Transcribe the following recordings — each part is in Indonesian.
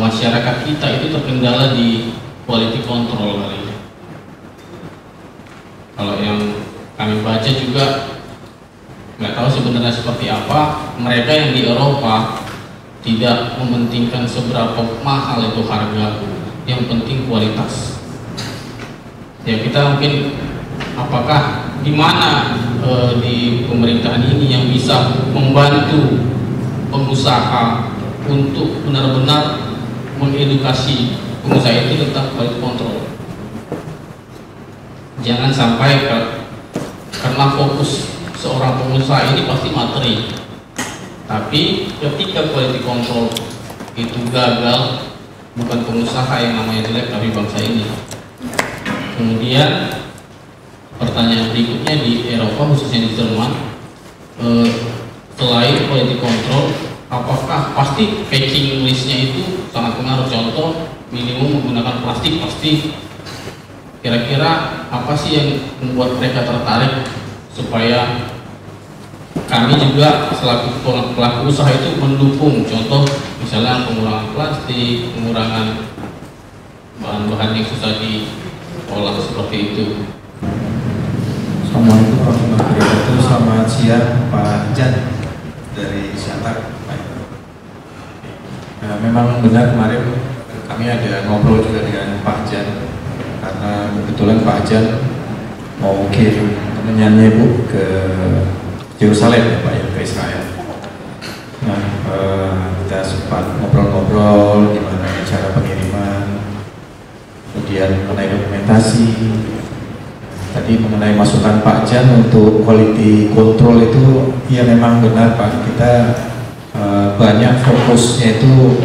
masyarakat kita itu terkendala di quality control kali ini. Kalau yang kami baca juga nggak tahu sebenarnya seperti apa. Mereka yang di Eropa tidak mementingkan seberapa mahal itu harga. Yang penting kualitas. Ya kita mungkin apakah di mana e, di pemerintahan ini yang bisa membantu pengusaha untuk benar-benar mengedukasi pengusaha itu tentang quality control. Jangan sampai karena fokus seorang pengusaha ini pasti materi. Tapi ketika quality control itu gagal, bukan pengusaha yang namanya jelek, tapi bangsa ini. Kemudian pertanyaan berikutnya di Eropa khususnya di Jerman, eh, selain quality control, apakah pasti packing listnya itu sangat pengaruh contoh minimum menggunakan plastik pasti kira-kira apa sih yang membuat mereka tertarik supaya kami juga selaku pelaku usaha itu mendukung. Contoh misalnya pengurangan plastik pengurangan bahan-bahan yang susah diolah seperti itu. Assalamualaikum warahmatullahi wabarakatuh. Selamat siang Pak Jan dari Siantar. Nah, memang benar kemarin kami ada ngobrol juga dengan Pak Jan karena kebetulan Pak Jan mau kirim temannya Bu ke Yerusalem ya Pak ya ke Israel. Nah eh, kita sempat ngobrol-ngobrol gimana cara pengiriman, kemudian mengenai dokumentasi. Tadi mengenai masukan Pak Jan untuk quality control itu ya memang benar Pak kita Eh, banyak fokusnya itu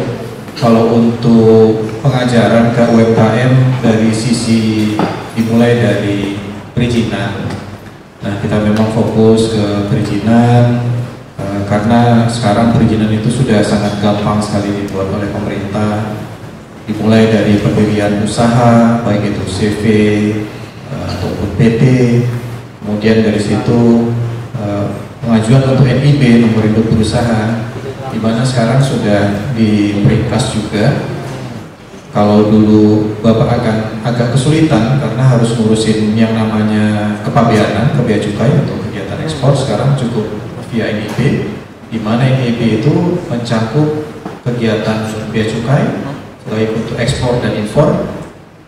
kalau untuk pengajaran ke UMKM dari sisi dimulai dari perizinan. Nah kita memang fokus ke perizinan uh, karena sekarang perizinan itu sudah sangat gampang sekali dibuat oleh pemerintah. Dimulai dari pendirian usaha, baik itu CV uh, ataupun PT, kemudian dari situ uh, pengajuan untuk NIB nomor induk berusaha di mana sekarang sudah di juga. Kalau dulu Bapak akan agak kesulitan karena harus ngurusin yang namanya kepabeanan, kebea cukai untuk kegiatan ekspor, sekarang cukup via NIP, di mana NIP itu mencakup kegiatan bea cukai, baik untuk ekspor dan impor,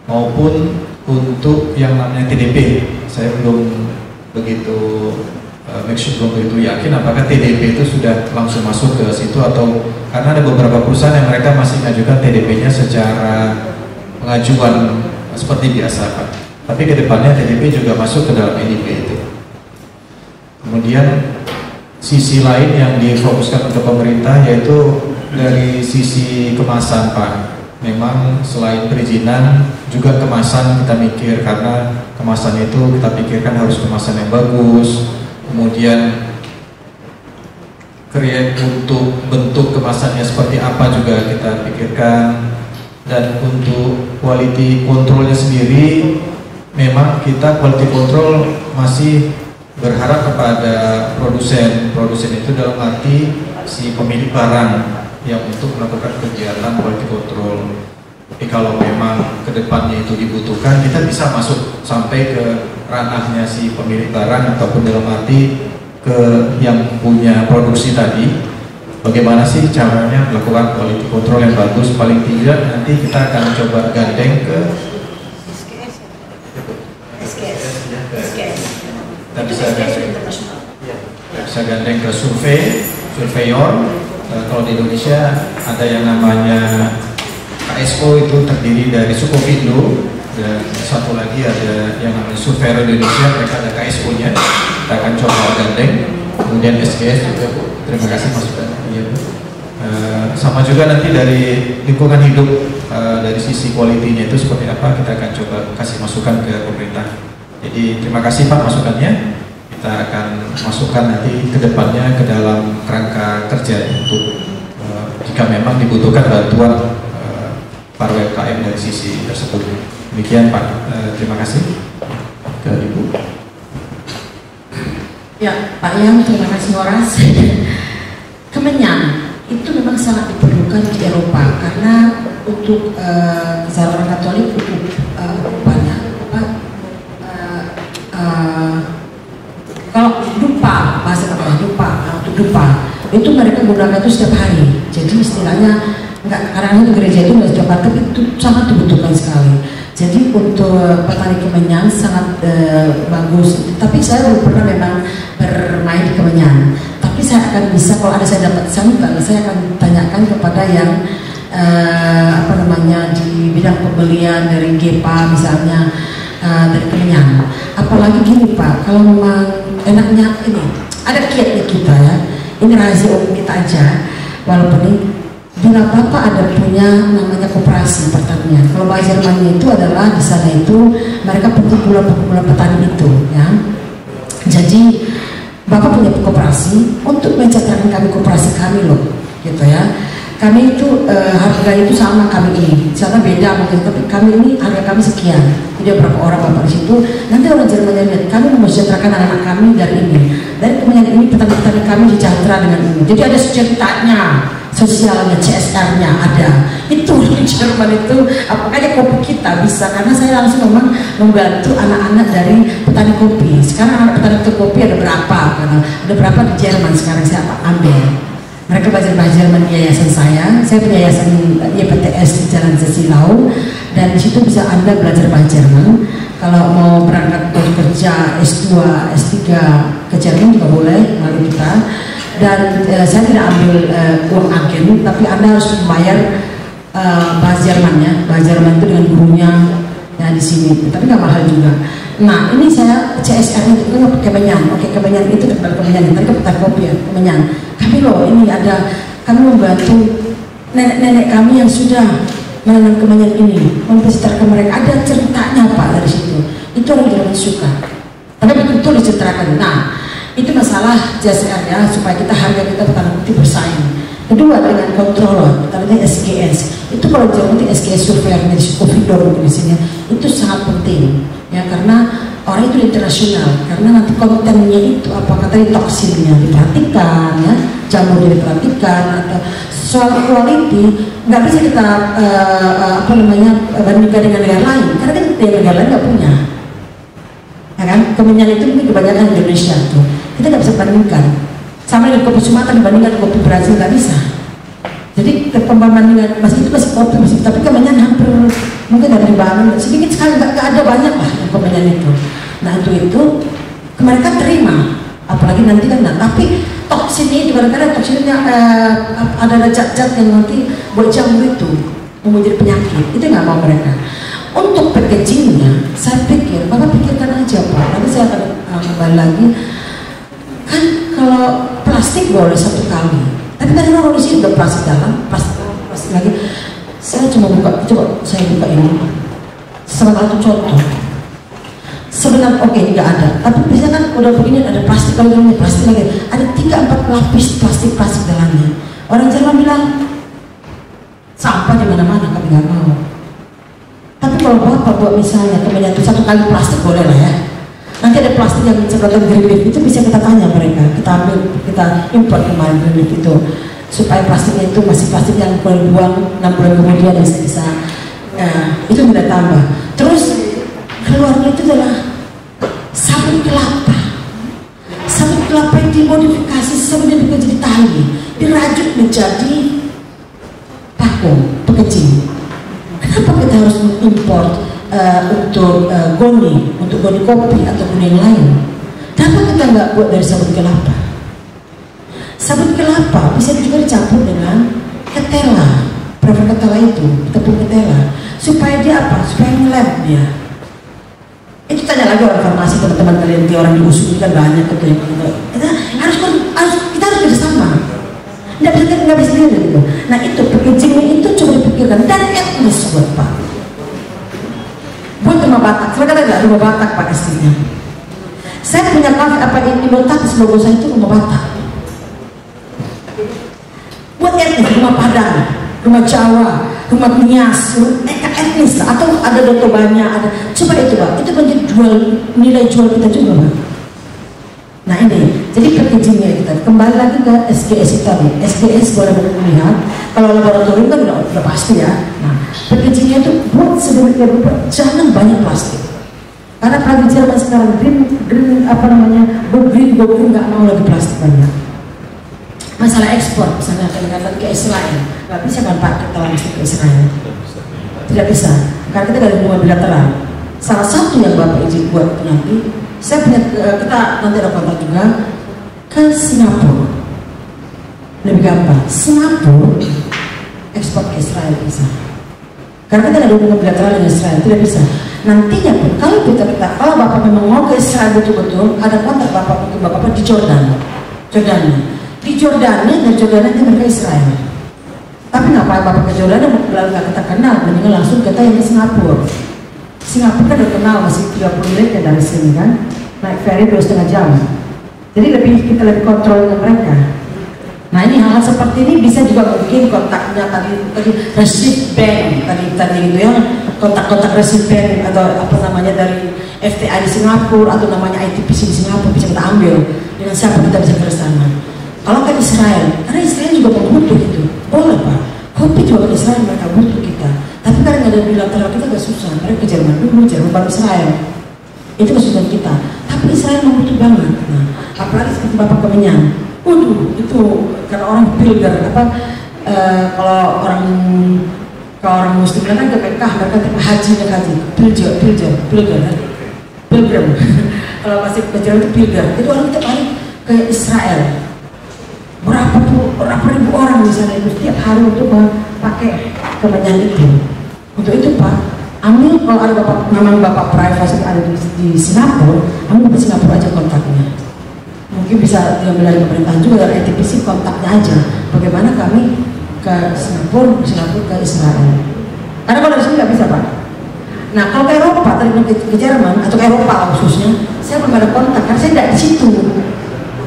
maupun untuk yang namanya TDP. Saya belum begitu make sure belum begitu yakin apakah TDP itu sudah langsung masuk ke situ atau karena ada beberapa perusahaan yang mereka masih mengajukan TDP-nya secara pengajuan seperti biasa Pak. Tapi ke depannya TDP juga masuk ke dalam NIP itu. Kemudian sisi lain yang difokuskan untuk pemerintah yaitu dari sisi kemasan Pak. Memang selain perizinan juga kemasan kita mikir karena kemasan itu kita pikirkan harus kemasan yang bagus, kemudian create untuk bentuk kemasannya seperti apa juga kita pikirkan. Dan untuk quality controlnya sendiri memang kita quality control masih berharap kepada produsen. Produsen itu dalam arti si pemilik barang yang untuk melakukan kegiatan quality control. Tapi kalau memang ke depannya itu dibutuhkan kita bisa masuk sampai ke ranahnya si pemilik barang ataupun dalam arti ke yang punya produksi tadi bagaimana sih caranya melakukan quality control yang bagus? Paling tidak nanti kita akan coba gandeng ke kita bisa gandeng. kita bisa gandeng ke survei surveyor. Kalau di Indonesia ada yang namanya KSO itu terdiri dari Sukovindo dan satu lagi ada yang namanya Surveyor Indonesia mereka ada KSO-nya kita akan coba gandeng. Kemudian SGS juga Bu. Terima kasih masukan iya Bu. Uh, sama juga nanti dari lingkungan hidup uh, dari sisi kualitinya itu seperti apa kita akan coba kasih masukan ke pemerintah. Jadi terima kasih Pak masukannya. Kita akan masukkan nanti ke depannya ke dalam kerangka kerja untuk memang dibutuhkan bantuan uh, para UMKM dari sisi tersebut. Demikian Pak, uh, terima kasih. Ke Ibu. Ya, Pak Yang, terima kasih Horas. Kemenyan itu memang sangat diperlukan di Eropa karena untuk uh, Katolik untuk uh, banyak. Apa uh, uh, kalau dupa bahasa apa dupa untuk dupa itu mereka gunakan itu setiap hari. Jadi istilahnya enggak karena itu gereja itu nggak setiap hari itu sangat dibutuhkan sekali jadi untuk petani kemenyan sangat uh, bagus. Tapi saya belum pernah memang bermain di kemenyan. Tapi saya akan bisa kalau ada saya dapat sampel saya akan tanyakan kepada yang uh, apa namanya di bidang pembelian dari GEPA misalnya uh, dari kemenyan. Apalagi gini Pak kalau memang enaknya ini ada kiatnya kita ya. Ini rahasia umum kita aja. Walaupun ini bila Bapak ada punya namanya koperasi pertanian. Kalau bahasa Jermannya itu adalah di sana itu mereka pengumpulan-pengumpulan petani itu ya. Jadi Bapak punya koperasi untuk mencatatkan kami koperasi kami loh gitu ya kami itu e, harga itu sama kami ini. Sana beda mungkin tapi kami ini harga kami sekian. Jadi berapa orang bapak di situ. Nanti orang Jerman lihat kami mesejahterakan anak-anak kami dari ini. Dari kemudian ini petani-petani kami sejahtera dengan ini. Jadi ada ceritanya sosialnya CSR-nya ada. Itu di Jerman itu. Apakah kopi kita? Bisa karena saya langsung memang membantu anak-anak dari petani kopi. Sekarang anak petani kopi ada berapa? Ada berapa di Jerman sekarang? Saya ambil mereka belajar-belajar di yayasan saya. Saya punya yayasan YPTS di Jalan Sesilau dan di situ bisa Anda belajar bahasa Jerman. Kalau mau berangkat untuk kerja S2, S3 ke Jerman juga boleh melalui kita. Dan uh, saya tidak ambil uh, uang agen, tapi Anda harus membayar uh, bahasa Jerman ya. Bahasa Jerman itu dengan gurunya ya di sini, tapi nggak mahal juga. Nah ini saya CSR itu kan kemenyan, oke kemenyan itu kemenyan, tadi kepada kopi ya kemenyan kami loh ini ada kami membantu nenek-nenek kami yang sudah menanam kemenyan ini mempesertakan mereka. Ada ceritanya pak dari situ. Itu orang Jerman suka. Tapi betul-betul diceritakan. Nah itu masalah JSR ya supaya kita harga kita petani putih bersaing. Kedua dengan kontrol kita SGS itu kalau Jerman itu SGS surveyor di sini itu sangat penting. Ya karena orang itu internasional karena nanti kontennya itu apakah tadi toksinnya diperhatikan ya. Jamur diperhatikan atau soal quality nggak bisa kita uh, apa namanya bandingkan dengan negara lain karena kan negara lain nggak punya. Ya kan? Kemenyan itu mungkin kebanyakan Indonesia tuh. Kita nggak bisa bandingkan. Sama dengan kopi Sumatera dibandingkan kopi Brazil nggak bisa jadi perbandingan masih itu masih kopi masih tapi kemenyan hampir mungkin dari bahan sedikit sekali nggak ada banyak lah kemenyan itu. Nah itu itu mereka terima. Apalagi nanti kan nah, tapi toksin ini kadang-kadang toksinnya eh, ada zat-zat yang nanti buat jamur itu menjadi penyakit. Itu nggak mau mereka. Untuk packagingnya saya pikir bapak pikirkan aja pak. Nanti saya akan uh, kembali lagi. Kan kalau plastik boleh satu kali tapi tadi orang di sini udah plastik dalam plastik plastik lagi. Saya cuma buka coba saya buka ini. Salah satu contoh. Sebenarnya oke okay, nggak ada. Tapi biasanya kan udah begini ada plastik lagi plastik lagi. Ada tiga empat lapis plastik plastik dalamnya. Orang Jerman bilang sampah di mana mana kami nggak mau. Tapi kalau bapak buat misalnya kemudian satu kali plastik boleh lah ya nanti ada plastik yang seperti green itu bisa kita tanya mereka. Kita ambil kita import kemarin green itu. Supaya plastiknya itu masih plastik yang boleh buang enam bulan kemudian yang bisa. Ya, itu tidak tambah. Terus keluarnya itu adalah sabun kelapa. Sabun kelapa yang dimodifikasi sabun yang menjadi tali dirajut menjadi paku pekecil kenapa kita harus mengimpor uh, untuk uh, goni untuk goni kopi atau goni yang lain. Kenapa kita nggak buat dari sabun kelapa? Sabun kelapa bisa juga dicampur dengan ketela. Berapa ketela itu tepung ketela. Supaya dia apa? Supaya ngelem dia. Itu tanya lagi orang farmasi teman-teman kalian di orang di USU kan banyak tuh yang kita harus harus kita harus kerjasama nggak bisa nggak bisa sendiri gitu. Nah itu packagingnya itu coba dipikirkan. Dan etnis buat pak buat rumah Batak. Saya kata nggak rumah Batak pak aslinya saya punya kafe apa ini? Batak logo saya itu rumah Batak. Buat etnis rumah Padang rumah Jawa, rumah Nias, mereka etnis. Atau ada banyak ada. Coba itu pak, itu menjadi jual nilai jual kita juga pak. Nah ini, jadi packagingnya kita kembali lagi ke SGS tadi. SGS boleh melihat, kalau laboratorium kan udah, udah pasti ya. Packagingnya itu buat sedemikian rupa, jangan banyak plastik. Karena pagi sekarang green, green apa namanya, go green, go green nggak mau lagi plastik banyak. Masalah ekspor misalnya kadang-kadang ke Israel. Nggak bisa kan Pak kita langsung ke Israel? Tidak bisa. Karena kita dari hubungan bilateral. Salah satu yang Bapak izin buat nanti saya punya eh, kita nanti ada kontak juga ke Singapura. Lebih gampang Singapura ekspor ke Israel bisa karena kita ada hubungan bilateral dengan Israel tidak bisa. Nantinya pun kalau kita kita kalau bapak memang mau ke Israel betul-betul ada kontak bapak mungkin bapak di Jordan. Jordan. Di Jordania dan Jordania itu mereka Israel. Tapi ngapain bapak ke Jordania lalu nggak kita kenal? Mendingan langsung kita yang ke Singapura. Singapura kan udah kenal masih 30 menit ya dari sini kan. Naik ferry dua setengah jam. Jadi lebih kita lebih kontrol dengan mereka nah ini hal-hal seperti ini bisa juga mungkin kontaknya tadi tadi receipt bank tadi tadi gitu ya kontak-kontak receipt bank atau apa namanya dari FTA di Singapura atau namanya ITPC di Singapura bisa kita ambil dengan siapa kita bisa ke sana kalau ke Israel, karena Israel juga butuh itu. Boleh Pak, kopi juga ke Israel mereka butuh kita. Tapi karena nggak ada bilateral kita gak susah. Mereka ke Jerman dulu, Jerman baru Israel. Itu kesusahan kita. Tapi Israel membutuh banget. Nah, apalagi seperti Bapak Kemenyan. Waduh, itu karena orang pilger apa e, kalau orang kalau orang muslim kan ke Mekah mereka tipe haji ke haji pilger pilger kan pilgrim kalau masih ke itu pilger itu orang tiap hari ke Israel. Berapa puluh berapa ribu orang di sana itu setiap hari untuk pakai kemenyan itu. Untuk itu pak ambil kalau ada bapak memang bapak privasi ada di, di Singapura ambil ke Singapura aja kontaknya mungkin bisa diambil dari pemerintahan juga dari ITPC kontaknya aja. Bagaimana kami ke Singapura Singapura ke Israel. Karena kalau di sini nggak bisa pak. Nah kalau ke Eropa, tadi ke, ke Jerman atau ke Eropa khususnya, saya belum ada kontak karena saya tidak di situ.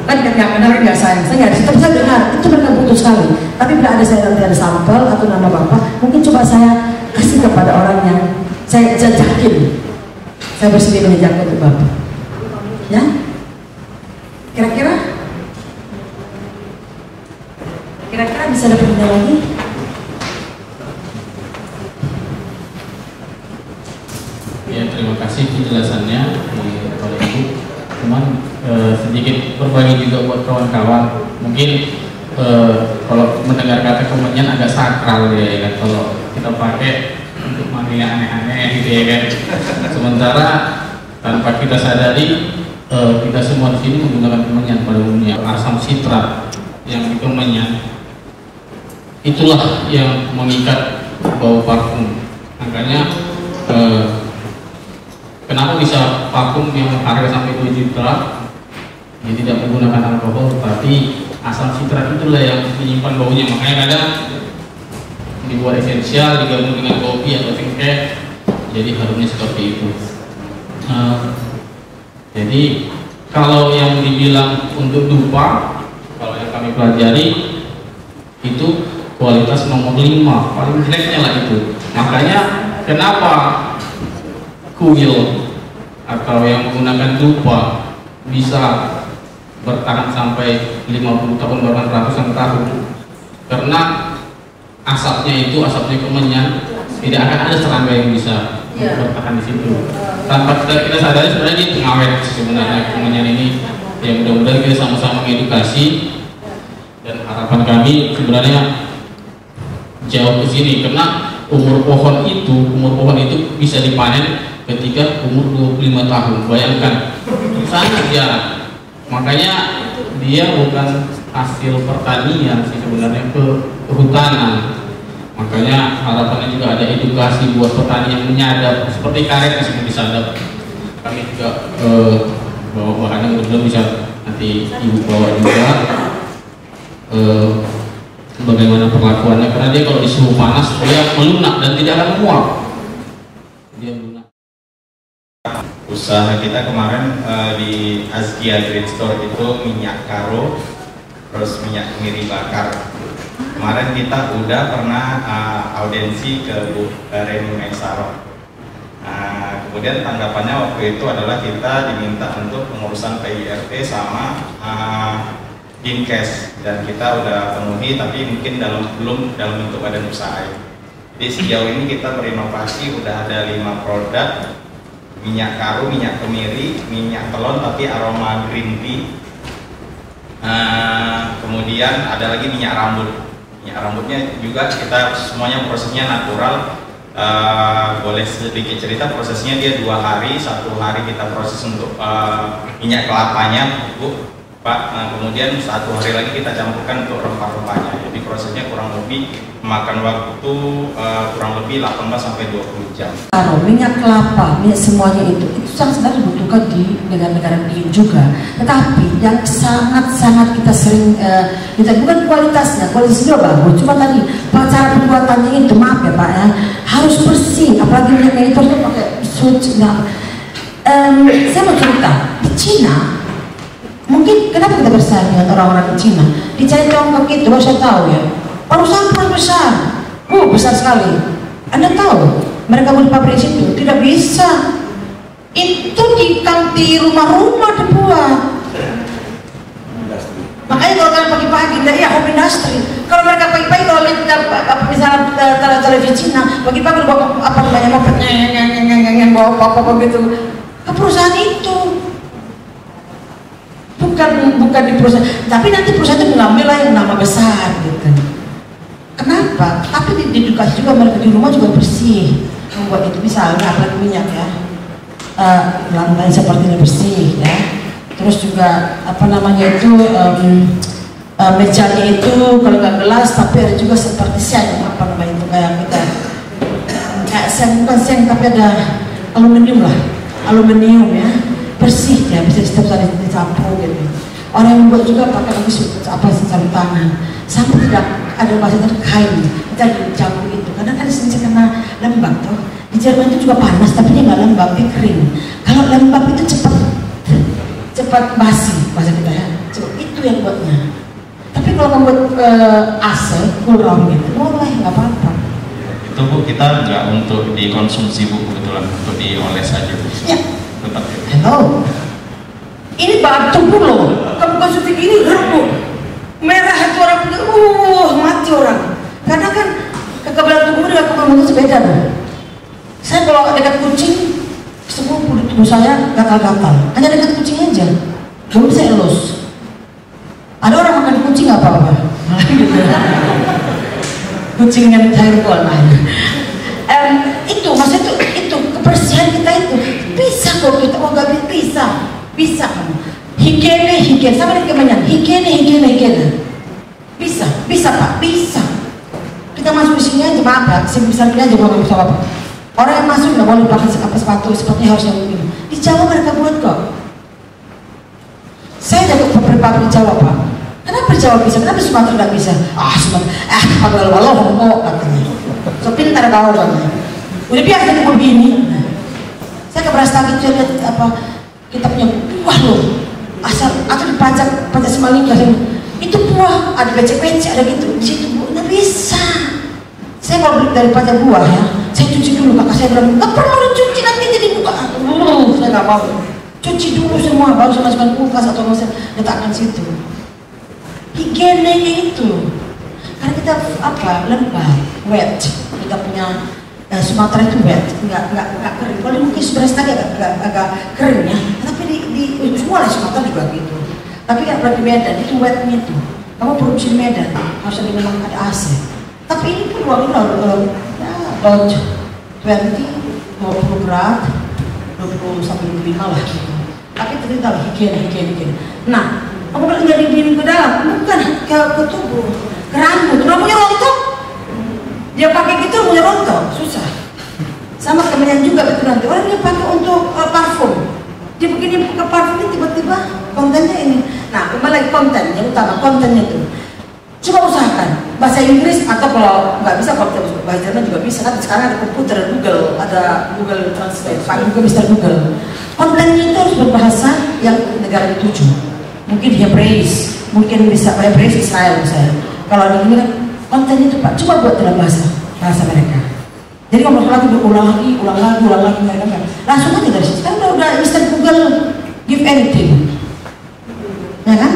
Kan nggak benar nggak saya saya nggak tapi saya dengar itu mereka butuh sekali. Tapi bila ada saya nanti ada sampel atau nama bapak mungkin coba saya kasih kepada orang yang saya jajakin saya bersedia menjajak untuk bapak. Ya kira-kira? Kira-kira bisa dapat lagi? Ya terima kasih penjelasannya oleh ibu. Cuman Eh, sedikit berbagi juga buat kawan-kawan. Mungkin e, kalau mendengar kata kemenyan agak sakral ya, ya kan? Kalau kita pakai untuk manggil aneh-aneh gitu ya kan? Sementara tanpa kita sadari e, kita semua di sini menggunakan kemenyan pada umumnya asam sitrat yang kemenyan itulah yang mengikat bau parfum. Makanya e, kenapa bisa parfum yang harga sampai 2 juta? Yang tidak menggunakan alkohol tapi asam sitrat itulah yang menyimpan baunya. Makanya kadang dibuat esensial digabung dengan kopi atau cengkeh jadi harumnya seperti itu. Uh, jadi kalau yang dibilang untuk dupa kalau yang kami pelajari itu kualitas nomor 5 paling jeleknya lah itu. Makanya kenapa kuil atau yang menggunakan dupa bisa bertahan sampai 50 tahun bahkan ratusan tahun? Karena asapnya itu asapnya kemenyan tidak akan ada serangga yang bisa yeah. bertahan di situ tanpa kita, kita sadari sebenarnya ini pengawet sebenarnya kemenyan ini. Yang mudah-mudahan kita sama-sama mengedukasi. Dan harapan kami sebenarnya jauh ke sini karena umur pohon itu umur pohon itu bisa dipanen ketika umur 25 tahun. Bayangkan sangat jarang. Makanya dia bukan hasil pertanian sih sebenarnya ke kehutanan makanya harapannya juga ada edukasi buat petani yang menyadap seperti karet yang seperti sadap kami juga eh, bawa bahannya mudah bisa nanti ibu bawa juga. Eh, bagaimana perlakuannya? Karena dia kalau di suhu panas dia melunak dan tidak akan muak usaha kita kemarin uh, di Azkia Green Store itu minyak karo terus minyak kemiri bakar kemarin kita udah pernah uh, audiensi ke Bu Reni Mesaro. Nah, kemudian tanggapannya waktu itu adalah kita diminta untuk pengurusan PIRT sama uh, Dinkes dan kita udah penuhi tapi mungkin dalam belum dalam bentuk badan usaha. Jadi sejauh ini kita berinovasi udah ada lima produk minyak karu, minyak kemiri, minyak telon tapi aroma green tea. Uh, kemudian ada lagi minyak rambut ya rambutnya juga kita semuanya prosesnya natural. Uh, boleh sedikit cerita prosesnya dia dua hari satu hari kita proses untuk uh, minyak kelapanya bu. Pak nah, kemudian satu hari lagi kita campurkan untuk rempah-rempahnya. Jadi prosesnya kurang lebih memakan waktu uh, kurang lebih 18 sampai 20 jam. Kalau minyak kelapa, minyak semuanya itu itu sangat sangat dibutuhkan di negara-negara dingin juga. Tetapi yang sangat-sangat kita sering uh, kita bukan kualitasnya, kualitasnya bagus. Cuma tadi cara pembuatannya itu maaf ya pak ya harus bersih. Apalagi minyaknya itu harus pakai suci. Nah, um, saya mau cerita di Cina mungkin kenapa kita bersaing dengan orang-orang di Cina tiongkok itu saya tahu ya perusahaan perusahaan besar. Uh besar sekali. Anda tahu mereka buat pabrik situ tidak bisa. Itu di di rumah-rumah dibuat. Makanya kalau kalian pagi-pagi ya home industry. Kalau mereka pagi-pagi kalau lihat misalnya televisi Cina pagi-pagi bawa apa namanya mau yang bawa apa-apa gitu. Ke perusahaan itu. Bukan bukan di perusahaan. Tapi nanti perusahaan itu mengambil yang nama besar gitu kenapa? Tapi di edukasi juga mereka di rumah juga bersih. Membuat itu misalnya apalagi minyak ya. Uh, lantai seperti ini bersih ya. Terus juga apa namanya itu um, uh, mejanya itu kalau nggak gelas tapi ada juga seperti sen apa namanya itu kayak kita kayak sen bukan sen tapi ada aluminium lah. Aluminium ya. Bersih ya bisa setiap saat dicampur gitu orang yang membuat juga pakai lagi apa sarung tangan. Sampai tidak ada bahasa terkain kita dicampur itu. Karena kan sini kena lembab tuh di Jerman itu juga panas tapi dia nggak lembab dia kering. Kalau lembab itu cepat cepat basi bahasa kita ya. Cepat itu yang buatnya. Tapi kalau membuat uh, AC kurang gitu boleh nggak apa-apa. Itu bu kita nggak untuk dikonsumsi bu kebetulan. Untuk dioles saja ya. Tetap ya. hello ini batu pun loh. Kamu konsumsi gini rebut merah itu orang uh mati orang. Karena kan kekebalan tubuh dengan kekebalan tubuh beda loh. Saya kalau dekat kucing semua kulit tubuh saya gatal-gatal. Hanya dekat kucing aja. Belum bisa elus. Ada orang makan kucing nggak apa-apa? Kucing yang cair um, itu maksudnya itu itu kebersihan kita itu. Bisa kok kita oh gak bisa bisa kamu. Higiene higiene sama dengan kemenyan higiene higiene higiene bisa bisa pak. Bisa. Kita masuk di sini aja maaf ya sebisa ini aja nggak bisa apa orang yang masuk nggak boleh pakai apa sepatu sepatunya harus yang begini di Jawa mereka buat kok. Saya jago beberapa di Jawa pak. Kenapa Jawa bisa? Kenapa Sumatera nggak bisa? Ah Sumatera. Eh kalau walau kok katanya so pintar kau katanya udah biasa begini. Saya ke Brastagi lihat apa kita punya buah loh. Asal atau dipajak pajak semaling itu buah ada becek-becek ada gitu. Di situ bu nggak bisa. Saya kalau beli dari pajak buah ya saya cuci dulu kakak saya bilang nggak perlu dicuci nanti jadi buka. Uh, saya nggak mau. Cuci dulu semua baru saya masukkan kulkas atau saya letakkan situ. Higienenya itu. Karena kita apa lembab wet. Kita punya Nah, Sumatera itu wet, nggak nggak nggak kering. Kalau mungkin beras tadi agak, agak, agak kering ya, tapi di, di semua lah Sumatera juga gitu. Tapi kan di Medan itu wetnya itu. Kamu produksi Medan harus ada memang ada AC. Tapi ini pun uangnya loh, ya, lodge 20, 20 berat, 20 sampai 25 lah gitu. Tapi ternyata higiene, higiene, higiene. Nah, kamu kalau jadi diri ke dalam, bukan ke, ke tubuh, ke rambut. Rambutnya rontok, dia pakai gitu punya rontok susah. Sama kemudian juga betul nanti. Orang dia pakai untuk uh, parfum. Dia begini parfum ini tiba-tiba kontennya ini. Nah kembali lagi konten yang utama kontennya itu. Coba usahakan bahasa Inggris atau kalau nggak bisa kalau bahasa Jerman juga bisa. Kan sekarang ada komputer Google ada Google Translate. Pak Google Mister Google. Kontennya itu harus berbahasa yang negara dituju. Mungkin Hebrew mungkin bisa Hebrew Israel misalnya. Kalau ini kan konten itu Pak, coba buat dalam bahasa bahasa mereka. Jadi kalau lagi berulang lagi, ulang lagi, ulang lagi mereka kan. Langsung aja dari situ kan udah udah instant Google give anything. Ya kan?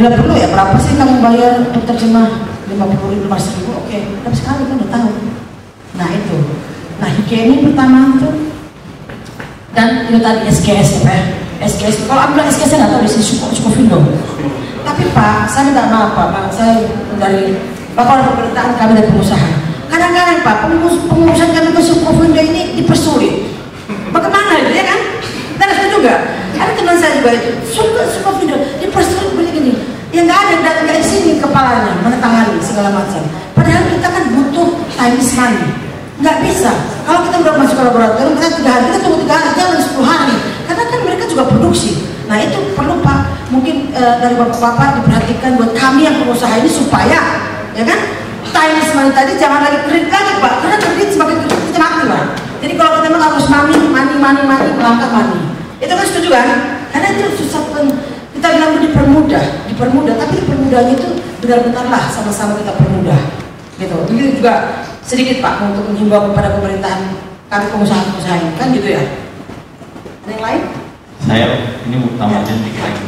Bila perlu ya berapa sih kamu bayar untuk terjemah lima puluh ribu, lima ribu, oke, tapi sekali kan udah tahu. Nah itu, nah ini pertama itu dan itu tadi SKS ya. SKS, kalau aku bilang SKS saya nggak tahu di sini suku suku Vindo. Tapi Pak, saya minta maaf Pak, Pak saya dari Bapak pemerintahan kami dari pengusaha. Kadang-kadang Pak, pengus pengurusan kami ke suku Vindo ini dipersulit. Bagaimana ya kan? Dan saya juga, ada teman saya juga itu, suku suku Vindo dipersulit begini-gini. Ya nggak ada dan nggak di sini kepalanya menetangani segala macam. Padahal kita kan butuh time is money. Nggak bisa. Kalau kita udah masuk ke laboratorium, kita tiga hari, kita tunggu tiga hari, jangan sepuluh hari. Karena kan mereka juga produksi. Nah itu perlu Pak, mungkin e, dari bapak-bapak diperhatikan buat kami yang pengusaha ini supaya, ya kan? Time is money tadi jangan lagi kredit lagi Pak, karena kredit semakin kredit kita mati Pak. Jadi kalau kita memang harus money, money, money, money, melangkah money. Itu kan setuju kan? Karena itu susah pun kita bilang dipermudah, dipermudah, tapi dipermudahnya itu benar-benarlah sama-sama kita permudah. Gitu. Ini juga sedikit Pak untuk menghimbau kepada pemerintahan kami pengusaha-pengusaha ini kan gitu ya. Ada yang lain? Saya ini Bu tambahan dikit lagi.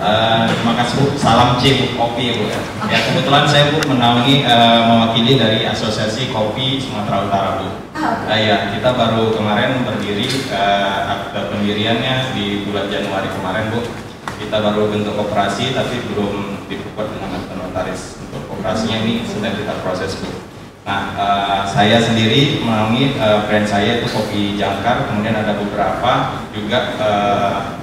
Uh, terima kasih Bu. Salam C Bu, kopi ya Bu ya. Ya kebetulan saya Bu menaungi uh, mewakili dari Asosiasi Kopi Sumatera Utara Bu. Uh, ya kita baru kemarin berdiri uh, akte pendiriannya di bulan Januari kemarin Bu. Kita baru bentuk operasi tapi belum diperkuat dengan akte notaris. Untuk operasinya ini sedang kita proses Bu. Nah, uh, saya sendiri melalui uh, brand saya itu kopi jangkar, kemudian ada beberapa juga uh,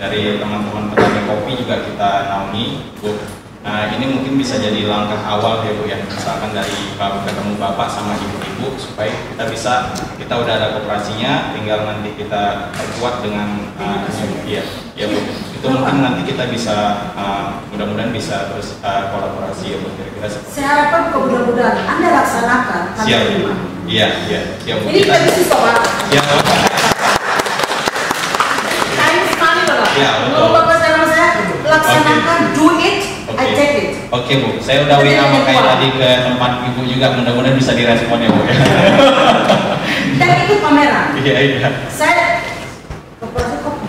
dari teman-teman petani kopi juga kita naungi, Bu. Nah, ini mungkin bisa jadi langkah awal ya Bu ya, misalkan dari bapak ketemu bapak sama ibu-ibu supaya kita bisa kita udah ada kooperasinya, tinggal nanti kita perkuat dengan uh, ya, ya Bu. Itu mungkin nanti kita bisa uh, mudah-mudahan bisa terus uh, kolaborasi ya Bu kira-kira seperti Saya harapkan mudah-mudahan Anda laksanakan. Siap. Iya, iya, siap Bu. Ini kita bisa Pak. Time is money Bapak. Iya, betul. Kalau Bapak sama saya laksanakan, do it, I take it. Oke Bu, saya udah WA pakai tadi ke tempat Ibu juga, mudah-mudahan bisa direspon ya Bu ya. Dan ikut pameran. Iya, iya. Saya korporasi kopi.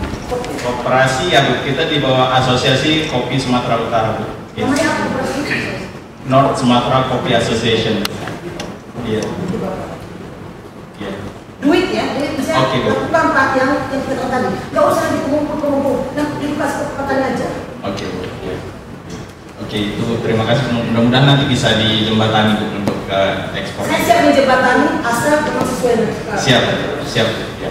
Koperasi ya Bu, kita di bawah Asosiasi Kopi Sumatera Utara Bu. Iya. Apa korporasi? North Sumatera Coffee Association. Iya. Iya. Duit ya, duit bisa Oke, Bu. lakukan Pak yang yang kita tadi. Gak usah lagi pengumpul-pengumpul, yang dikasih ke petani aja. Oke Bu. Iya. Oke, itu terima kasih. Mudah-mudahan nanti bisa dijembatani Bu untuk ke ekspor. Saya siap menjembatani asal memang sesuai dengan Siap, siap. Ya.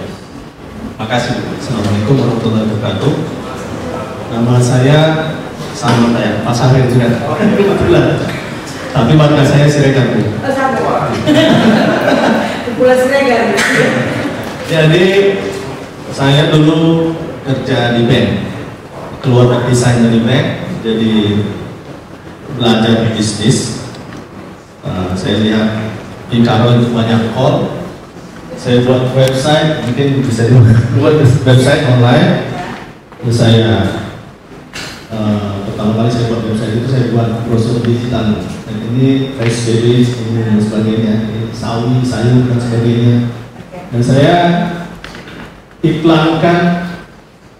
Makasih Bu. Assalamualaikum warahmatullahi wabarakatuh. Nama saya sama kayak Pak Sahir juga. Kebetulan. Tapi warga saya Siregar Bu. Oh, sama. Pulau Siregar. Jadi saya dulu kerja di bank, keluar desain dari bank, jadi belajar bisnis. Uh, saya lihat di Karo itu banyak call, saya buat website, mungkin bisa buat website online, terus saya uh, pertama kali saya buat website itu saya buat brosur digital. Dan ini PSBB ini dan sebagainya, ini sawi, sayur dan sebagainya. Dan saya iklankan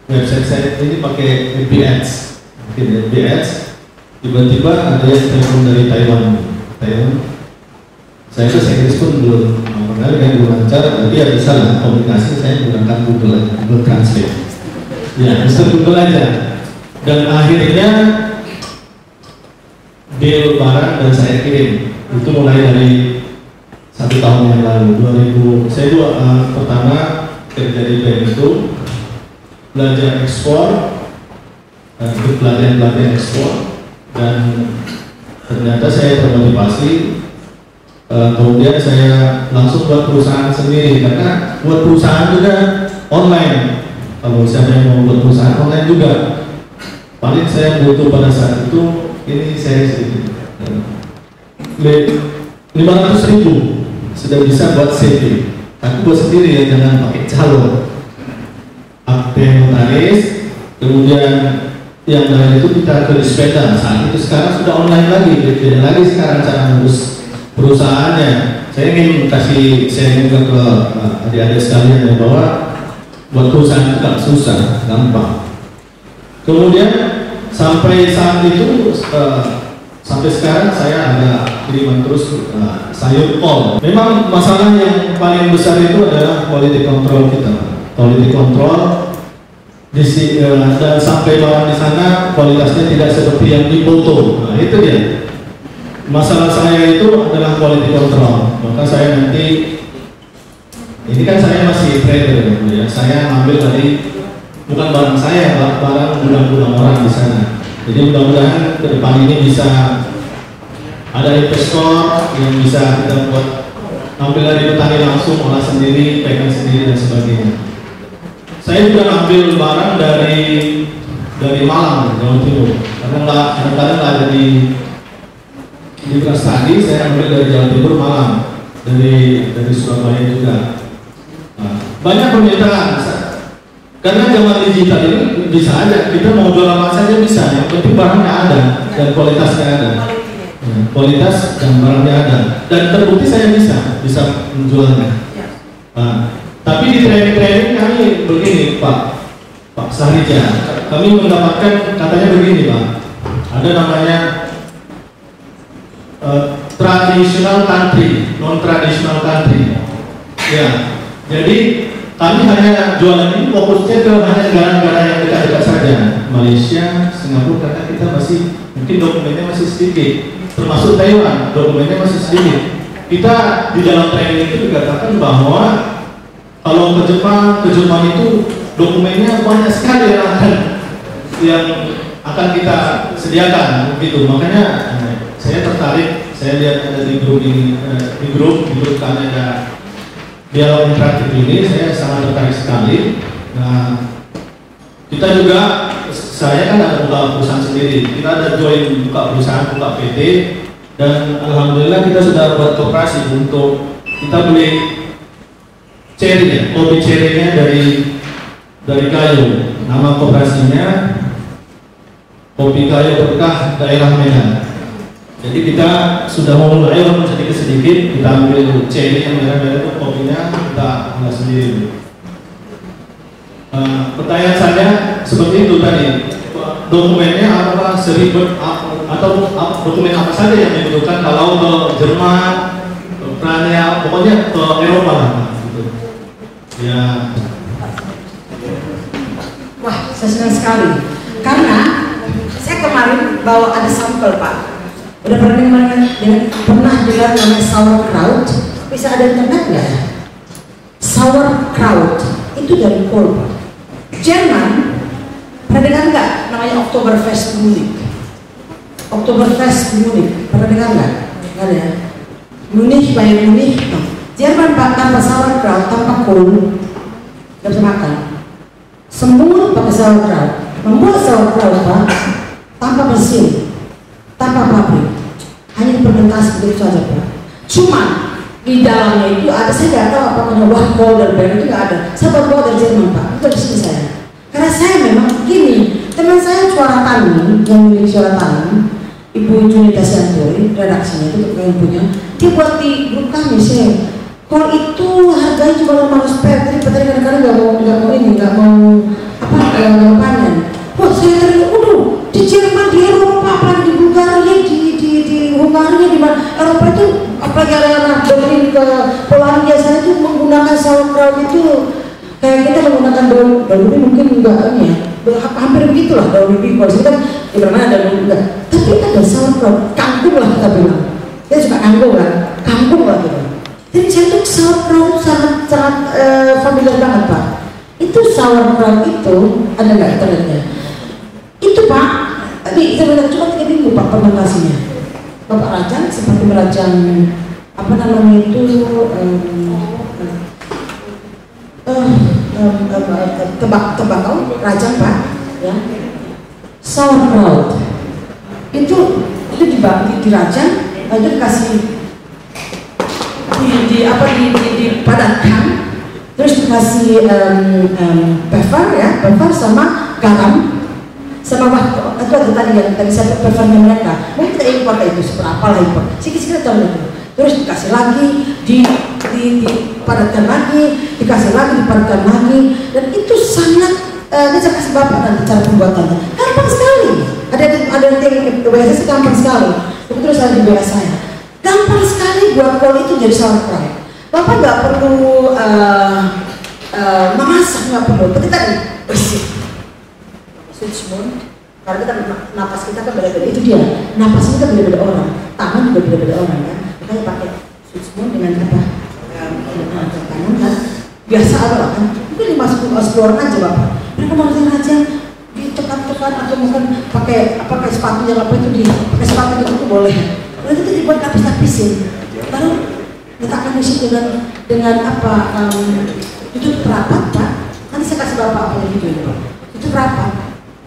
website saya ini pakai FB mungkin. Tiba-tiba ada yang telepon dari Taiwan, Taiwan. Saya itu Inggris pun belum mengenal yang belum lancar, tapi ya bisa lah komunikasi saya menggunakan Google, Google Translate. Ya, bisa Google aja. Dan akhirnya deal barang dan saya kirim. Itu mulai dari satu tahun yang lalu 2000 saya dua eh, pertama kerja di itu belajar ekspor dan ikut pelatihan pelatihan ekspor dan ternyata saya termotivasi. Eh, kemudian saya langsung buat perusahaan sendiri karena buat perusahaan juga online. Kalau siapa yang mau buat perusahaan online juga paling saya butuh pada saat itu ini saya lima ratus ribu sudah bisa buat CV tapi buat sendiri ya jangan pakai calon akte notaris kemudian yang dari itu kita ke sepeda. Saat itu sekarang sudah online lagi tidak lagi sekarang cara ngurus perusahaannya. Saya ingin kasih saya ingin ke adik-adik sekalian ya, bahwa buat perusahaan itu tak susah gampang. Kemudian sampai saat itu uh, sampai sekarang saya ada kiriman terus uh, sayur kol memang masalah yang paling besar itu adalah quality control kita quality control di uh, dan sampai barang di sana kualitasnya tidak seperti yang dipoto. Nah, itu dia. Masalah saya itu adalah quality control. Maka saya nanti ini kan saya masih trader ya. Saya ambil dari bukan barang saya, barang gudang-gudang orang di sana. Jadi mudah-mudahan ke depan ini bisa ada investor yang bisa kita buat ambil dari petani langsung, olah sendiri, pegang sendiri dan sebagainya. Saya juga ambil barang dari dari Malang, Jawa Timur. Karena nggak kadang-kadang ada di di tadi, saya ambil dari Jawa Timur Malang, dari dari Surabaya juga. Nah, banyak permintaan. Karena zaman digital ini bisa aja kita mau jual apa saja bisa, penting barangnya ada dan kualitasnya ada. Ya, kualitas dan barangnya ada dan terbukti saya bisa bisa menjualnya. Nah, tapi di training-training kami begini Pak, Pak Sahrija, kami mendapatkan katanya begini Pak, ada namanya uh, traditional country, non traditional country. Ya, jadi kami hanya jualan ini fokusnya ke hanya negara-negara yang dekat-dekat saja, Malaysia, Singapura, karena kita masih mungkin dokumennya masih sedikit, termasuk Taiwan, dokumennya masih sedikit. Kita di dalam training itu dikatakan bahwa kalau ke Jepang, ke Jepang itu dokumennya banyak sekali yang akan yang akan kita sediakan begitu. Makanya eh, saya tertarik, saya lihat ada di grup ini, eh, di grup di grup kami ada dialog interaktif ini, saya sangat tertarik sekali. Nah, kita juga saya kan ada buka perusahaan sendiri. Kita ada join buka perusahaan, buka PT dan alhamdulillah kita sudah buat untuk kita beli cherry kopi cherry dari dari kayu. Nama kooperasinya Kopi Kayu Berkah Daerah Medan. Jadi kita sudah mau mulai walaupun sedikit sedikit kita ambil cherry yang merah-merah itu kopinya kita olah sendiri. Uh, pertanyaan saya seperti itu tadi dokumennya apa seribet atau dokumen apa saja yang dibutuhkan kalau ke Jerman, ke Pranaya, pokoknya ke Eropa lah. Ya. Wah, saya senang sekali. Karena saya kemarin bawa ada sampel Pak. Udah pernah dengar dengan pernah dengar namanya sauerkraut? Bisa ada internet nggak? Sauerkraut itu dari Pak. Jerman pernah dengar nggak namanya Oktoberfest Munich? Oktoberfest Munich pernah dengar nggak? Nggak ya? Munich, Bayern Munich, no. Jerman tanpa sauerkraut, tanpa kol, nggak bisa makan. Semua pakai sauerkraut. Membuat sauerkraut pak tanpa mesin, tanpa pabrik, hanya fermentasi begitu saja pak. Cuma di dalamnya itu ada saya nggak tahu apa karena wah kol dan itu nggak ada. Saya bawa dari Jerman pak, itu di sini saya. Karena saya memang gini, teman saya suara tani yang milik suara tani, Ibu Junita Sianturi, redaksinya itu yang punya, dia buat di grup kami, saya kalau itu harganya cuma lima ratus jadi petani kadang-kadang nggak mau nggak mau ini nggak mau apa nggak mau panen. Wah saya tadi, waduh di Jerman di Eropa apalagi di Bulgaria di di di Hungaria di mana Eropa itu apalagi anak-anak berlin ke Polandia saya itu menggunakan sauerkraut itu kayak kita menggunakan daun daun ini mungkin enggak ini ya hampir begitulah daun ini kalau kita di mana ada daun enggak tapi ada sauerkraut kangkung lah kita bilang dia suka kangkung kan kangkung lah gitu jadi saya tuh sauerkraut sangat sangat uh, familiar banget pak. Itu sauerkraut itu ada nggak internetnya? Itu pak, tadi saya bilang cuma tiga minggu pak fermentasinya. Bapak rajang seperti merajang apa namanya itu tebak tembakau rajang pak ya. Sauerkraut itu itu dibagi dirajang lalu dikasih di, di apa di, di, dipadatkan terus dikasih um, um, pepper ya pepper sama garam sama waktu itu ada tadi yang tadi saya performa mereka. Mungkin kita impor itu seberapa lah impor sedikit-sedikit tahun itu terus dikasih lagi di di dipadatkan lagi dikasih lagi dipadatkan lagi. Dan itu sangat eh, ini kasih bapak nanti cara pembuatannya. Gampang sekali. Ada ada yang WSS itu gampang sekali. Terus saya di bela saya. Gampang sekali buat kol itu jadi sauerkraut bapak nggak perlu eh, eh, memasak nggak perlu. Tapi tadi bersih switch karena kita napas kita kan beda-beda. Itu dia. Napas kita beda-beda orang. Tangan juga beda-beda orang kan makanya pakai switch mode dengan apa tangan kan biasa kan? Mungkin dimasukin explore aja bapak mereka masukin aja ditekan-tekan atau mungkin pakai apa pakai sepatu yang apa itu di pakai sepatu itu boleh. Lalu itu dibuat lapis-lapisin baru letakkan di situ dengan dengan apa um, itu perapat pak. Nanti saya kasih bapak apa yang video pak. Itu perapat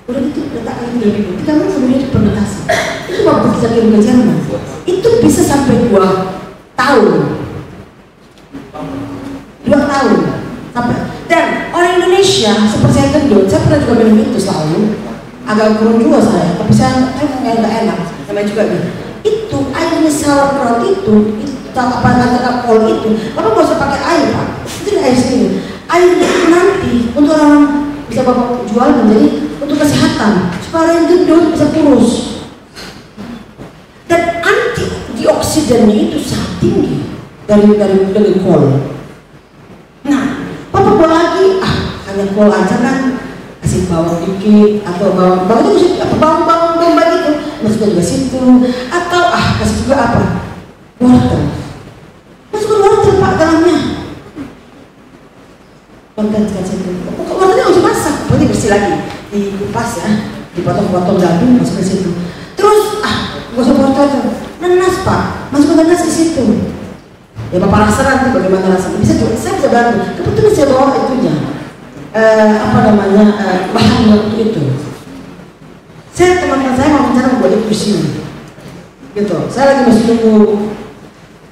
udah itu letakkan di dalam itu kita mau kemudian fermentasi itu kirim ke Jerman. Itu bisa sampai dua tahun dua tahun dan orang Indonesia seperti saya gendut saya pernah juga minum itu selalu. Agak kurang juga saya tapi saya saya nggak nggak enak. Namanya juga gitu itu airnya sauerkraut itu itu apa kata kol itu bapak nggak usah pakai air pak. Itu air sendiri. Airnya itu nanti untuk orang bisa bapak jual menjadi untuk kesehatan supaya yang gendut bisa kurus. Dan anti dioksidannya itu sangat tinggi dari dari dari kol nah bapak bawa lagi? Ah hanya kol aja kan. Kasih bawang dikit atau bawang bawang itu apa bawang bawang bombay itu masukkan juga situ. Atau ah kasih juga apa? Wortel masukkan wortel pak dalamnya. Bangkan kasih itu wortelnya harus masak nanti bersih lagi. Dikupas ya. Dipotong-potong daging masuk ke situ. Terus ah nggak usah wortel tuh nanas pak. Masukkan nanas ke situ ya bapak rasa nanti bagaimana rasanya bisa juga saya bisa bantu. Kebetulan saya bawa itunya. Eh, apa namanya eh, bahan waktu itu. Saya teman-teman saya mau rencana buat itu di sini gitu. Saya lagi masih tunggu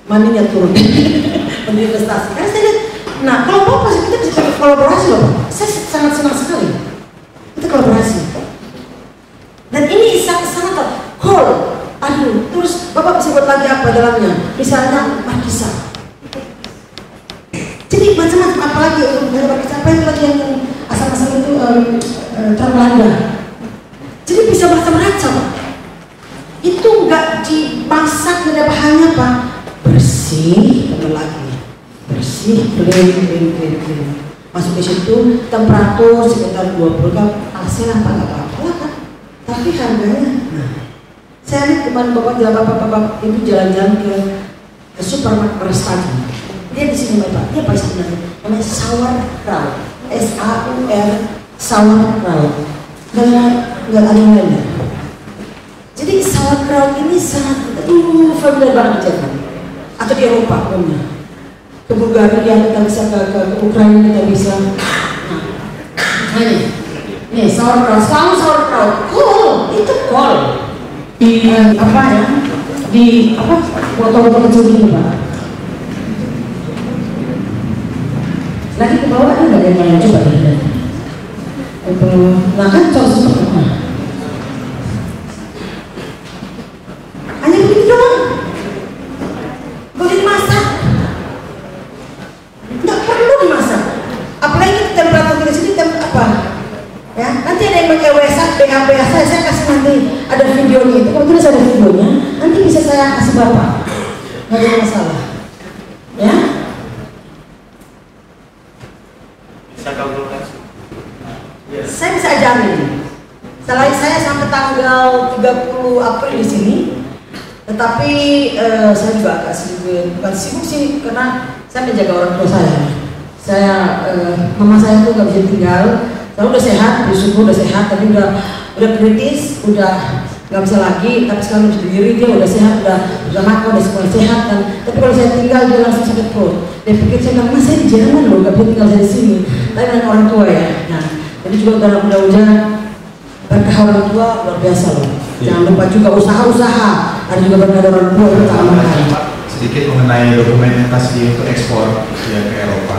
maninya turun. Berinvestasi karena saya lihat nah kalau bapak kita bisa kolaborasi loh saya sangat senang sekali. Kita kolaborasi. Dan ini sangat sangat kol aduh terus bapak bisa buat lagi apa dalamnya? Misalnya markisa macam-macam apa lagi untuk dari markisa apa itu lagi yang asal-asal itu um, um, terlanda jadi bisa macam-macam itu nggak dimasak ada bahannya pak. Bersih lagi. Bersih clean clean clean clean. Masuk ke situ temperatur sekitar 20 kan hasil apa nggak apa-apa kan tapi harganya nah. Saya lihat kemarin bapak bapak bapak itu jalan-jalan ke ke supermarket tadi dia di sini bapak. Dia apa sebenarnya? Namanya sauerkraut S A U R sauerkraut nggak nggak ada yang lain. Jadi sauerkraut ini sangat uh familiar banget di Jerman. Atau di Eropa umumnya ke Bulgaria kita bisa ke, ke, Ukraina kita bisa. Nah ini. Nih sauerkraut selalu sauerkraut kol itu kol di apa ya? Di apa? Botol-botol kecil gini pak lagi ke bawah ada nggak yang lain coba lihat nah kan contoh seperti ya nanti ada yang pakai WhatsApp saya kasih nanti ada videonya. Itu saya ada videonya nanti bisa saya kasih bapak. Nggak ada masalah. Ya Bisa kalkulasi. saya bisa ajarin selain saya sampai tanggal 30 April di sini. Tetapi eh, saya juga agak sibuk. Bukan sibuk sih karena saya menjaga orang tua saya. Saya eh, mama saya tuh nggak bisa tinggal. Saya udah sehat bersyukur udah sehat tapi udah udah kritis udah nggak bisa lagi. Tapi sekarang udah sendiri dia udah sehat udah udah makan udah semua sehat kan tapi kalau saya tinggal dia langsung sakit perut. Dia pikir saya mas saya di Jerman loh nggak bisa tinggal saya di sini. Tapi dengan orang tua ya. Nah jadi juga karena mudah-mudahan berkah orang tua luar biasa loh jangan lupa juga usaha-usaha ada juga berkah orang tua Pak, sedikit mengenai dokumentasi untuk ekspor ya ke Eropa.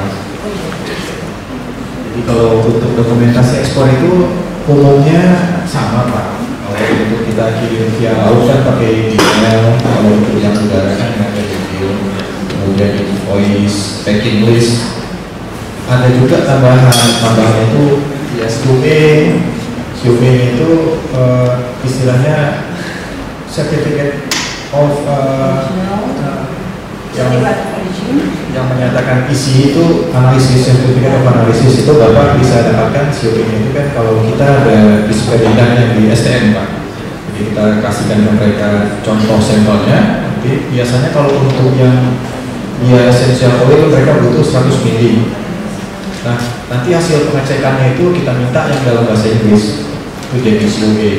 Jadi kalau untuk dokumentasi ekspor itu umumnya sama Pak. Kalau untuk kita kirim via laut kan pakai email, kalau untuk yang udara kan ada video, kemudian invoice, packing list. Ada juga tambahan, tambahan itu ya SUME, SUME itu eh, istilahnya certificate of eh, yang yang menyatakan isi itu analisis sertifikat of analisis itu bapak bisa dapatkan COP itu kan kalau kita ada di Spedina yang di STM pak. Jadi kita kasihkan ke mereka contoh sampelnya. Nanti biasanya kalau untuk yang dia essential oil mereka butuh 100 mili nah nanti hasil pengecekannya itu kita minta yang dalam bahasa Inggris itu COE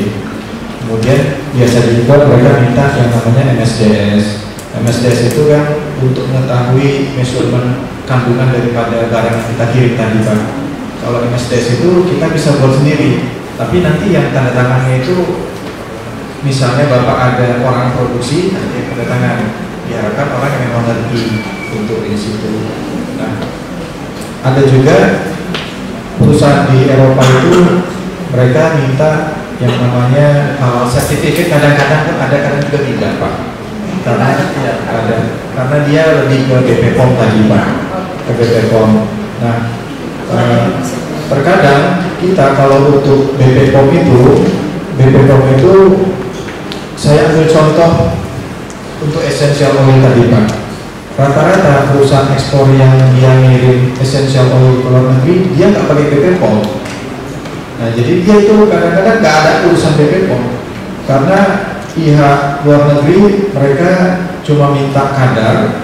kemudian biasa juga mereka minta yang namanya MSDS MSDS itu kan untuk mengetahui measurement kandungan daripada barang yang kita kirim tadi Pak. Kalau MSDS itu kita bisa buat sendiri, tapi nanti yang tanda tangannya itu misalnya Bapak ada orang produksi, nanti yang tanda tangan diharapkan orang yang memang ngerti untuk di situ. Nah, ada juga perusahaan di Eropa itu mereka minta yang namanya uh, sertifikat kadang-kadang pun ada kadang juga tidak Pak. Karena ya, ada karena dia lebih ke BPOM tadi pak. Ke BPOM nah eh, terkadang kita kalau untuk BPOM itu BPOM itu saya ambil contoh untuk essential oil tadi pak. Rata-rata perusahaan ekspor yang dia ngirim essential oil ke luar negeri dia nggak pakai BPOM nah jadi dia itu kadang-kadang nggak ada urusan BPOM karena pihak luar negeri mereka cuma minta kadar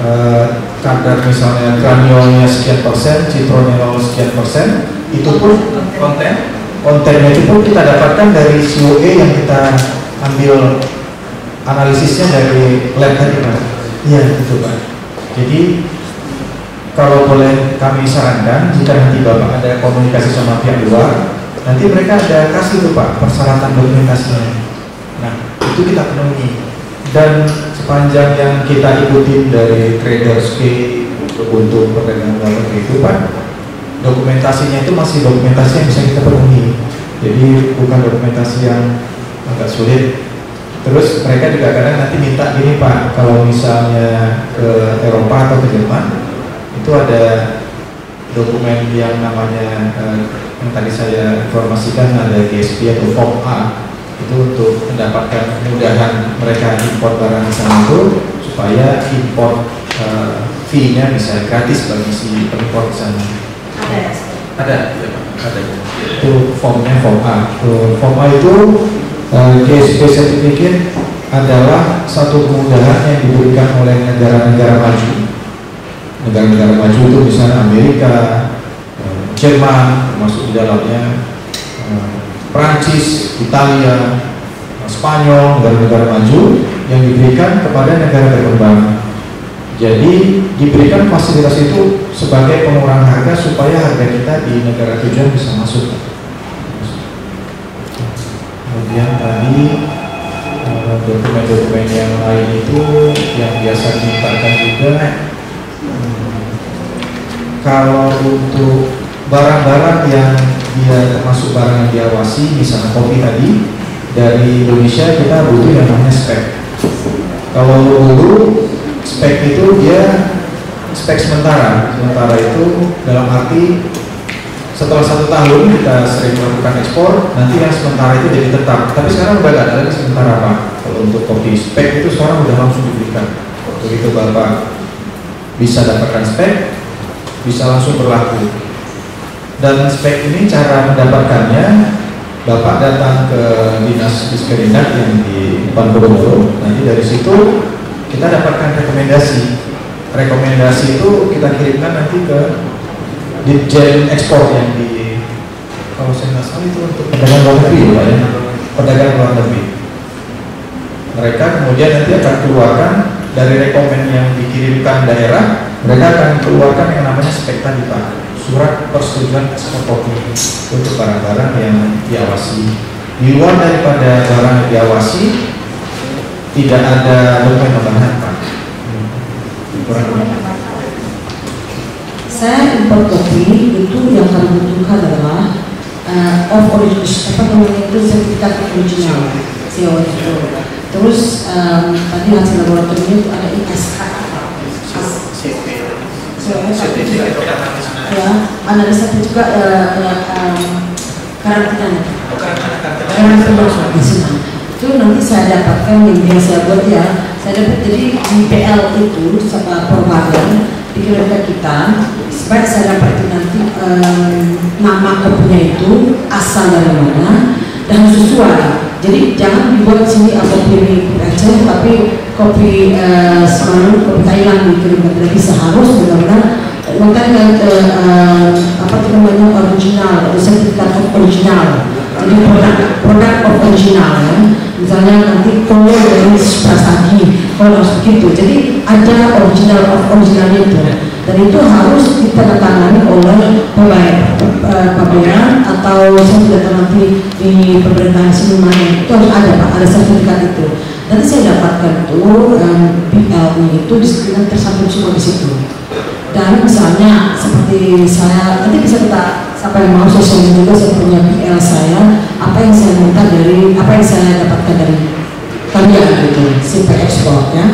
eh, kadar misalnya graniolnya sekian persen, citronellol sekian persen itu pun konten? kontennya itu pun kita dapatkan dari COE yang kita ambil analisisnya dari lab tadi Pak. Iya itu Pak. Jadi kalau boleh kami sarankan jika nanti Bapak ada komunikasi sama pihak luar nanti mereka ada kasih tuh Pak persyaratan dokumentasinya Nah, itu kita penuhi. Dan sepanjang yang kita ikutin dari traders key untuk perdagangan itu Pak, dokumentasinya itu masih dokumentasi yang bisa kita penuhi. Jadi bukan dokumentasi yang agak sulit. Terus mereka juga kadang nanti minta gini Pak, kalau misalnya ke Eropa atau ke Jerman, itu ada dokumen yang namanya eh, yang tadi saya informasikan ada GSP atau Form A itu untuk mendapatkan kemudahan mereka impor barang di sana itu supaya impor uh, fee-nya bisa gratis bagi si pengimpor di sana. Ada. Ada, ya, Pak. ada. Itu formnya form A. Itu, form A itu uh, GSP certificate adalah satu kemudahan yang diberikan oleh negara-negara maju. Negara-negara maju itu misalnya Amerika, uh, Jerman, termasuk di dalamnya uh, Prancis, Italia, Spanyol, negara-negara maju yang diberikan kepada negara berkembang. Jadi diberikan fasilitas itu sebagai pengurangan harga supaya harga kita di negara tujuan bisa masuk. Kemudian tadi eh, dokumen-dokumen yang lain itu yang biasa dimintakan juga kalau untuk barang-barang yang dia termasuk barang yang diawasi misalnya kopi tadi dari Indonesia kita butuh yang namanya spek. Kalau dulu spek itu dia spek sementara. Sementara itu dalam arti setelah satu tahun kita sering melakukan ekspor nanti yang sementara itu jadi tetap. Tapi sekarang udah ada lagi sementara pak. Kalau untuk kopi spek itu sekarang udah langsung diberikan. Waktu itu bapak. Bisa dapatkan spek bisa langsung berlaku. Dan spek ini cara mendapatkannya bapak datang ke dinas disperindak yang di Bogor nanti dari situ kita dapatkan rekomendasi. Rekomendasi itu kita kirimkan nanti ke Ditjen Ekspor yang di kalau saya nggak salah itu untuk perdagangan luar negeri ya, ya. Perdagangan luar negeri. Mereka kemudian nanti akan keluarkan dari rekomend yang dikirimkan daerah mereka akan keluarkan yang namanya spek tadi pak. Surat persetujuan ekspor kopi untuk barang-barang yang diawasi. Di luar daripada barang yang diawasi tidak ada dokumen tambahan pak. Kurang Saya impor kopi itu yang kami butuhkan adalah uh, of origin apa namanya itu sertifikat original CO itu terus um, tadi hasil laboratoriumnya itu ada ISK ya analisa itu juga uh, um, karantina. Karantina itu nanti saya dapatkan yang saya buat ya. Saya dapat jadi di PL itu sama perwakilan dikirim ke kita. Supaya saya dapat nanti um, nama kopinya itu asal dari mana dan sesuai jadi jangan dibuat sini atau kopi Aceh tapi kopi uh, Semarang kopi Thailand dikirim ke bisa harus benar-benar makanya uh, apa itu namanya original sertifikat original. Jadi produk produk original ya. Misalnya nanti kalau dari Prasadi kalau harus begitu. Jadi ada original of original itu dan itu harus ditandatangani oleh pemain pabean atau saya tidak tahu nanti di pemerintahan sini mana itu harus ada pak. Ada sertifikat itu. Nanti saya dapatkan itu um, BL itu di sekitar tersampung semua di situ. Dan misalnya seperti saya nanti bisa kita yang mau sosial juga saya punya PL saya apa yang saya minta dari apa yang saya dapatkan dari kalian gitu simple ekspor ya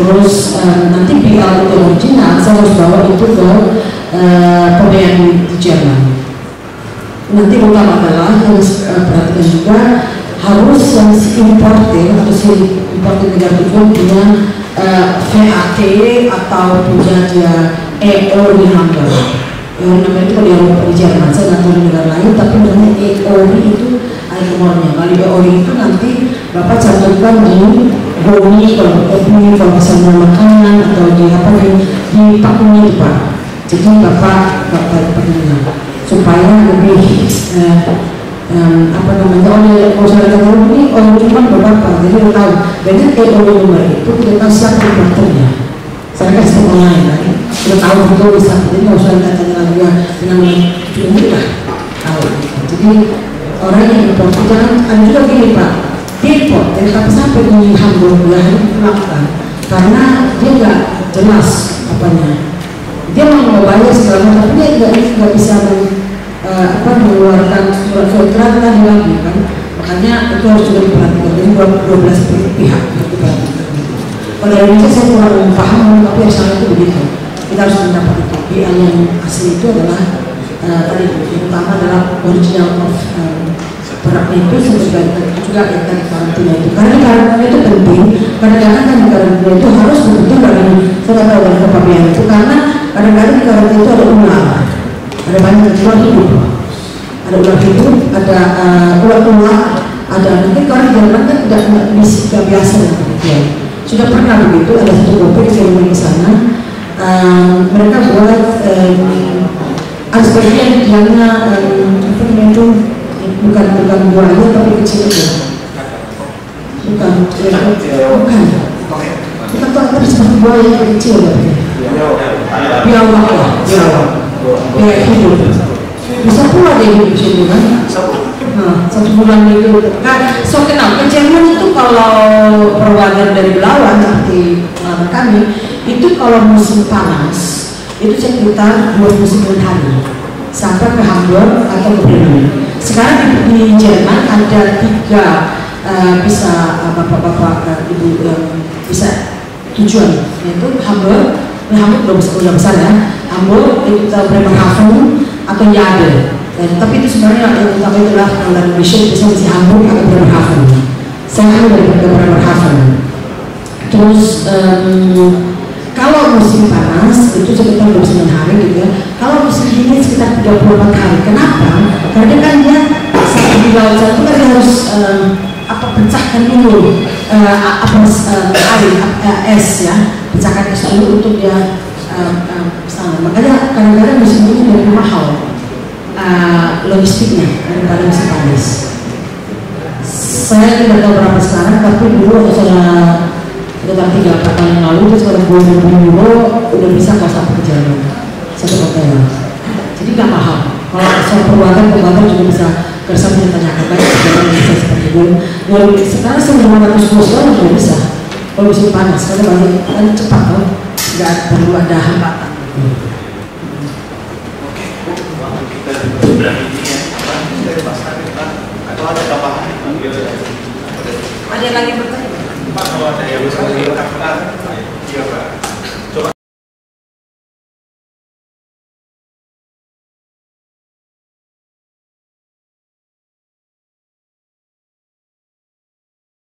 terus um, nanti PL itu original saya harus bawa itu ke uh, pembelian di Jerman. Nanti utama adalah harus uh, perhatikan juga harus yang si importer atau si importer negara itu punya uh, VAT atau punya dia EO di Hamburg yang namanya itu kalau di Jerman saya nggak tahu negara lain tapi namanya EORI itu kalau EORI itu nanti bapak cantumkan di boni kalau kopi kalau misalnya makanan atau di apa di di pakunya itu pak. Jadi bapak bapak pakunya supaya lebih eh, um, apa namanya oleh masyarakat ini oleh cuma beberapa jadi kita tahu. Banyak EORI nomor itu kita tahu siapa importernya saya kasih online kan. Sudah tahu betul bisa jadi kalau saya katanya lagi ya dengan film mudah tahu. Jadi orang yang impor jangan juga gini pak. Jadi tapi sampai di Hamburg ya melakukan karena dia nggak jelas apanya. Dia mau bayar segala macam tapi dia nggak nggak bisa uh, apa mengeluarkan surat tadi lagi kan makanya itu harus juga diperhatikan. Jadi dua belas pihak diperhatikan. Kalau dari saya kurang paham tapi yang sana itu begitu. Kita harus mendapat itu. Yang yang asli itu adalah uh, tadi yang utama adalah original of um, produknya itu sebagai juga yang tadi karantina itu. Karena karantina itu penting. Kadang-kadang kan di karantina itu harus betul dari dari kepabian itu. Karena kadang-kadang di karantina itu ada ular. Ada banyak ular hidup. Ada ular hidup ada uh, ular-ular ada nanti kalau di Jerman kan tidak tidak biasa demikian sudah pernah begitu ada satu kopi di ke sana. Um, mereka buat um, aspeknya di dalamnya um, apa namanya itu bukan bukan buahnya tapi kecil itu bukan ya, bukan. Bukan tapi seperti buah yang kecil tapi biawak ya. Biawak. Biawak hidup. Bisa pula dia hidup kan? Nah, satu bulan itu kan so kenal ke Jerman itu kalau perwakilan dari belawan seperti uh, kami itu kalau musim panas itu sekitar 29 hari. Sampai ke Hamburg atau ke Bremen sekarang di, Jerman ada tiga uh, bisa uh, bapak-bapak uh, ibu yang bisa tujuan yaitu Hamburg. Hamburg udah besar, besar ya. Hamburg itu Bremerhaven atau Jade dan, tapi itu sebenarnya yang utama itu adalah kalau dari Indonesia bisa mesti Hamburg atau Bremerhaven saya kan dari Bremerhaven terus um, kalau musim panas itu sekitar 29 hari gitu ya kalau musim dingin sekitar 34 hari kenapa? karena kan dia saat di laut itu kan harus um, apa pecahkan dulu uh, apa uh, air uh, es ya pecahkan es dulu untuk dia um, sana makanya kadang-kadang musim dingin lebih mahal uh, logistiknya daripada musim panas. Saya tidak tahu berapa sekarang, tapi dulu saya tentang tiga empat yang lalu terus sekarang gue ribu euro udah bisa kok satu kejadian satu hotel. Jadi nggak paham kalau soal perbuatan perbuatan juga bisa kersa punya apa ya sekarang bisa seperti itu. Kalau sekarang sembilan ratus dua orang juga bisa. Kalau musim panas karena banyak kan cepat kan? Nggak perlu ada hambatan. Oke. Waktu kita ini ya. Kita ada tambahan ada lagi 那么呢也不是没打第二个